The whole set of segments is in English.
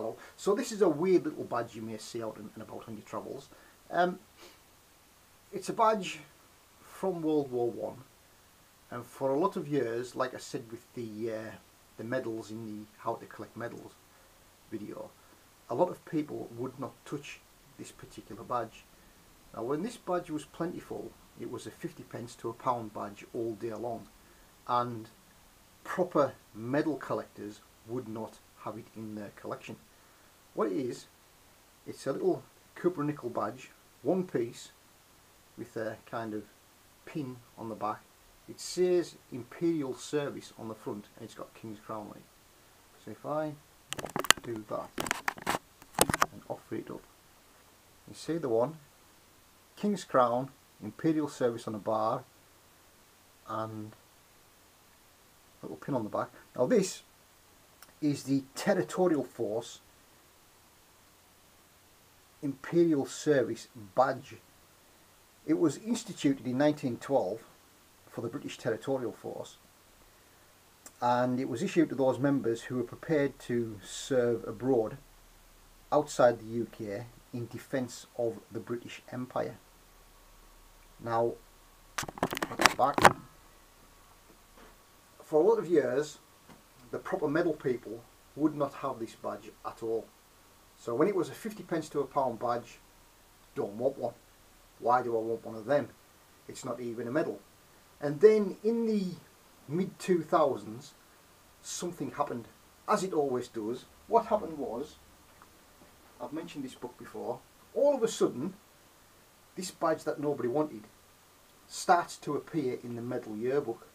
Hello. So this is a weird little badge you may see out and, about on your travels. Um, it's a badge from World War One, and for a lot of years, like I said with the uh, the medals in the how to collect medals video, a lot of people would not touch this particular badge. Now, when this badge was plentiful, it was a 50 pence to a pound badge all day long, and proper medal collectors would not have it in their collection. What it is, it's a little copper nickel badge, one piece, with a kind of pin on the back. It says Imperial Service on the front and it's got King's Crown on it. So if I do that and offer it up, you see the one, King's Crown, Imperial Service on the bar and a little pin on the back. Now this is the Territorial Force Imperial Service badge. It was instituted in 1912 for the British Territorial Force and it was issued to those members who were prepared to serve abroad outside the UK in defence of the British Empire. Now, back. For a lot of years, the proper medal people would not have this badge at all. So when it was a 50 pence to a pound badge, don't want one. Why do I want one of them? It's not even a medal. And then in the mid 2000s, something happened, as it always does. What happened was, I've mentioned this book before, all of a sudden, this badge that nobody wanted starts to appear in the medal yearbook.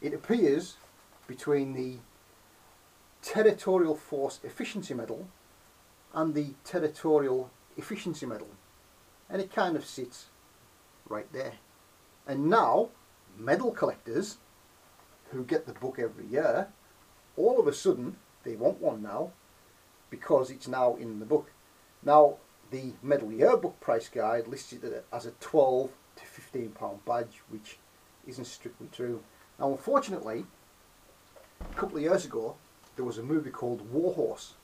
It appears between the Territorial Force Efficiency Medal and the Territorial Efficiency Medal. And it kind of sits right there. And now, medal collectors who get the book every year, all of a sudden, they want one now because it's now in the book. Now, the medal yearbook price guide lists it as a 12 to 15 pound badge, which isn't strictly true. Now, unfortunately, a couple of years ago, there was a movie called Warhorse,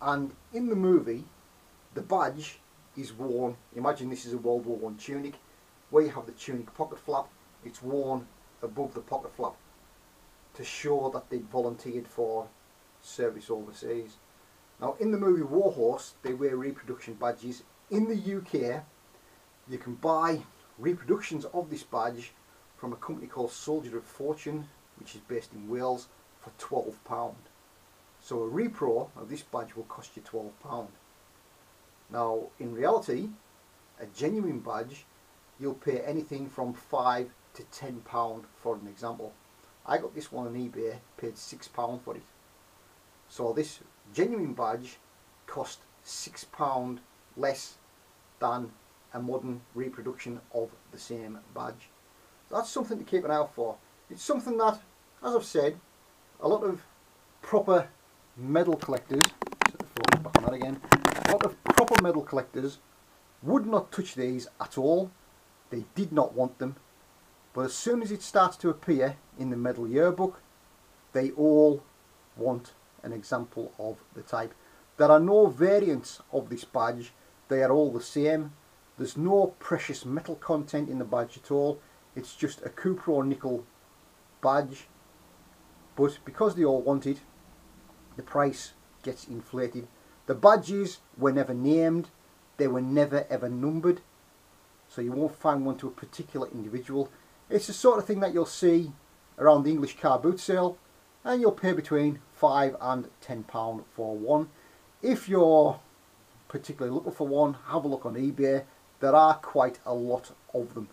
and in the movie, the badge is worn. Imagine this is a World War One tunic, where you have the tunic pocket flap. It's worn above the pocket flap to show that they volunteered for service overseas. Now, in the movie Warhorse, they wear reproduction badges. In the UK, you can buy reproductions of this badge from a company called Soldier of Fortune, which is based in Wales, for £12. So a repro of this badge will cost you £12. Now, in reality, a genuine badge, you'll pay anything from 5 to £10 for an example. I got this one on eBay, paid £6 for it. So this genuine badge cost £6 less than a modern reproduction of the same badge. So that's something to keep an eye out for. It's something that, as I've said, a lot of proper medal collectors, back on that again, a lot of proper medal collectors would not touch these at all. They did not want them. But as soon as it starts to appear in the medal yearbook, they all want an example of the type. There are no variants of this badge, they are all the same. There's no precious metal content in the badge at all, it's just a Cupro nickel badge. But because they all want it, the price gets inflated. The badges were never named, they were never ever numbered, so you won't find one to a particular individual. It's the sort of thing that you'll see around the English car boot sale and you'll pay between 5 and 10 pound for one. If you're particularly looking for one, have a look on eBay. There are quite a lot of them,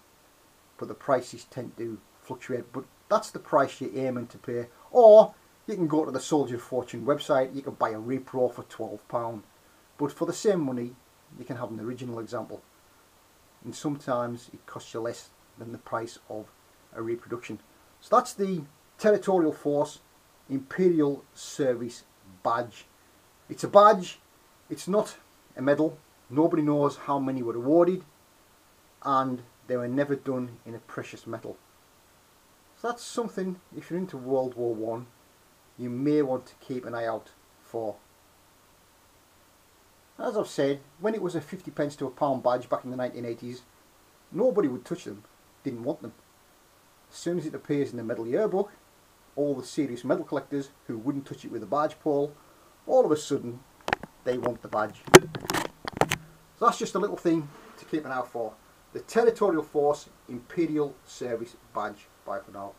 but the prices tend to fluctuate. But that's the price you're aiming to pay. Or you can go to the Soldier Fortune website, you can buy a repro for £12. But for the same money, you can have an original example. And sometimes it costs you less than the price of a reproduction. So that's the Territorial Force Imperial Service Badge. It's a badge, it's not a medal. Nobody knows how many were awarded and they were never done in a precious metal. That's something, if you're into World War One, you may want to keep an eye out for. As I've said, when it was a 50 pence to a pound badge back in the 1980s, nobody would touch them, didn't want them. As soon as it appears in the medal yearbook, all the serious medal collectors who wouldn't touch it with a badge pole, all of a sudden, they want the badge. So that's just a little thing to keep an eye out for. The Territorial Force Imperial Service Badge. Bye for now.